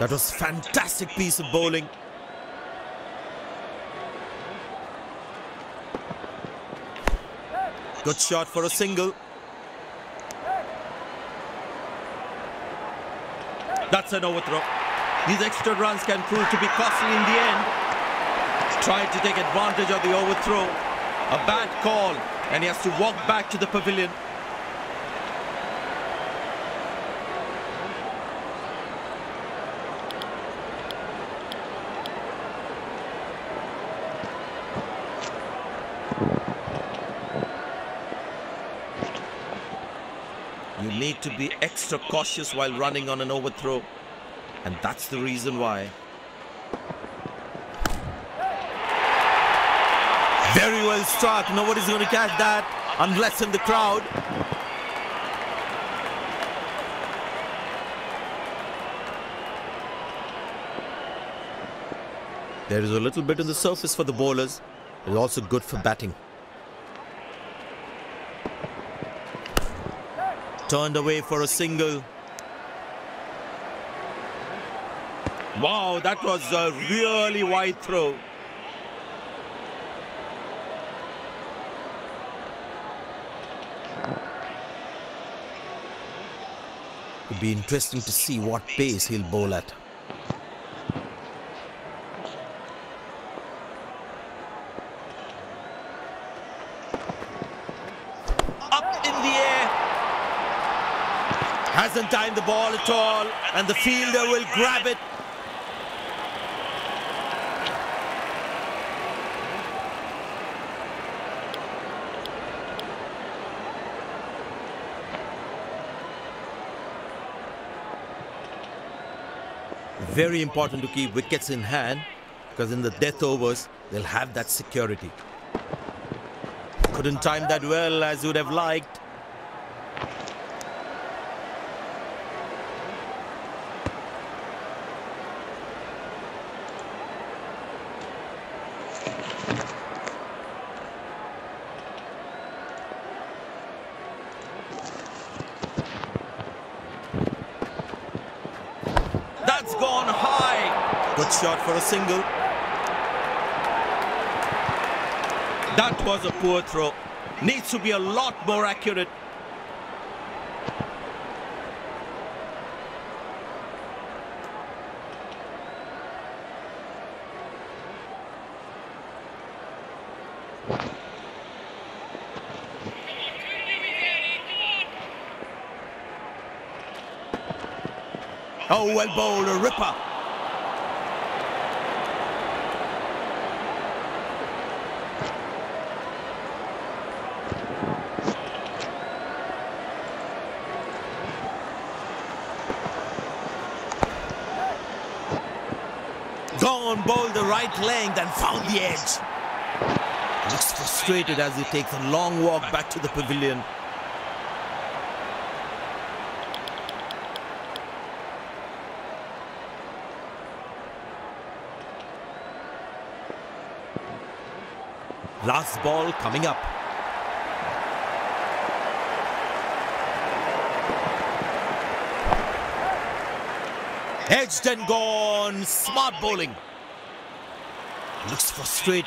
That was fantastic piece of bowling. Good shot for a single. That's an overthrow. These extra runs can prove to be costly in the end. Tried to take advantage of the overthrow. A bad call and he has to walk back to the pavilion. You need to be extra cautious while running on an overthrow. And that's the reason why. Very well struck. Nobody's going to catch that unless in the crowd. There is a little bit on the surface for the bowlers. It's also good for batting. Turned away for a single. Wow, that was a really wide throw. It'd be interesting to see what pace he'll bowl at. Up in the air. Hasn't timed the ball at all, and the fielder will grab it. Very important to keep wickets in hand because in the death overs, they'll have that security. Couldn't time that well as would have liked. That's gone high. Good shot for a single. That was a poor throw. Needs to be a lot more accurate. Oh, well bowled, a ripper. Gone, bowled the right length and found the edge. Looks frustrated as he takes a long walk back to the pavilion. Last ball coming up. Edged and gone. Smart bowling. Looks frustrated.